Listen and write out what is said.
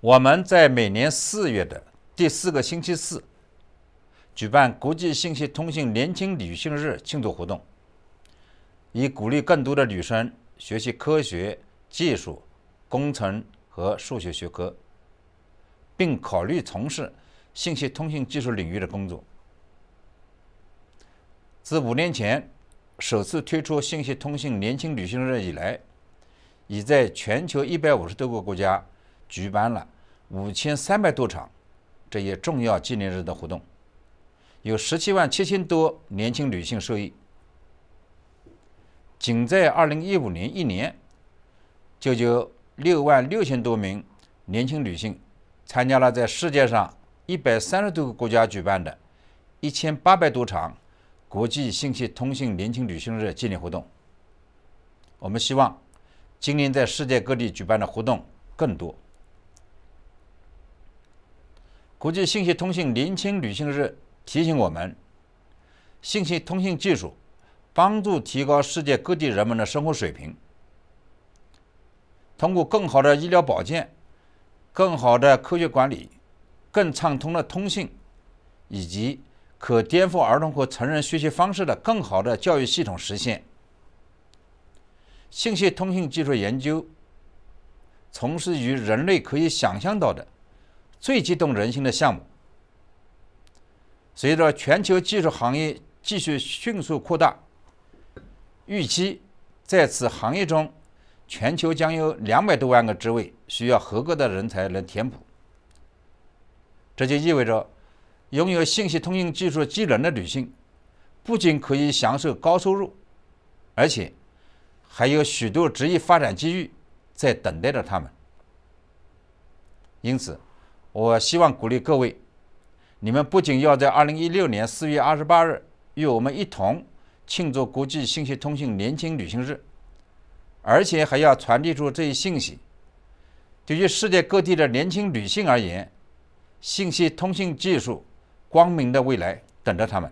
我们在每年四月的第四个星期四举办国际信息通信年轻女性日庆祝活动，以鼓励更多的女生学习科学技术、工程和数学学科，并考虑从事信息通信技术领域的工作。自五年前首次推出信息通信年轻女性日以来，已在全球一百五十多个国家举办了五千三百多场这一重要纪念日的活动，有十七万七千多年轻女性受益。仅在二零一五年一年，就有六万六千多名年轻女性参加了在世界上一百三十多个国家举办的一千八百多场国际信息通信年轻女性日纪念活动。我们希望。今年在世界各地举办的活动更多。国际信息通信年轻女性日提醒我们，信息通信技术帮助提高世界各地人们的生活水平。通过更好的医疗保健、更好的科学管理、更畅通的通信，以及可颠覆儿童和成人学习方式的更好的教育系统实现。信息通信技术研究，从事于人类可以想象到的最激动人心的项目。随着全球技术行业继续迅速扩大，预期在此行业中，全球将有两百多万个职位需要合格的人才来填补。这就意味着，拥有信息通信技术技能的女性，不仅可以享受高收入，而且。还有许多职业发展机遇在等待着他们，因此，我希望鼓励各位，你们不仅要在二零一六年四月二十八日与我们一同庆祝国际信息通信年轻旅行日，而且还要传递出这一信息：对于世界各地的年轻女性而言，信息通信技术光明的未来等着他们。